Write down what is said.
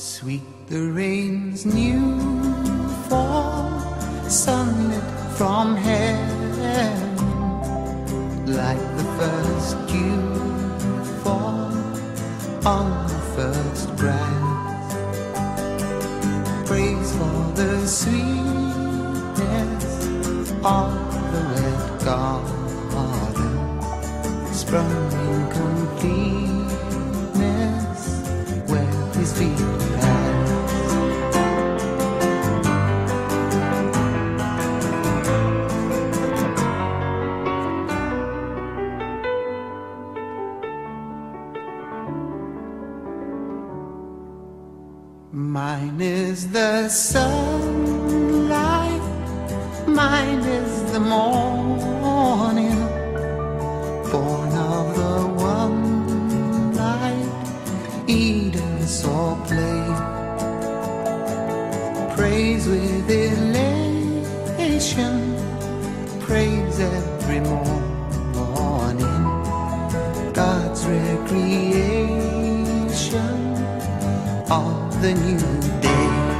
Sweet the rain's new fall, sunlit from heaven, like the first dew fall on the first grass. Praise for the sweetness of the red garden, sprung in completeness where his feet Mine is the sunlight, mine is the morning, born of the one light, Eden saw play. Praise with elation, praise every morning, God's recreation of the new day.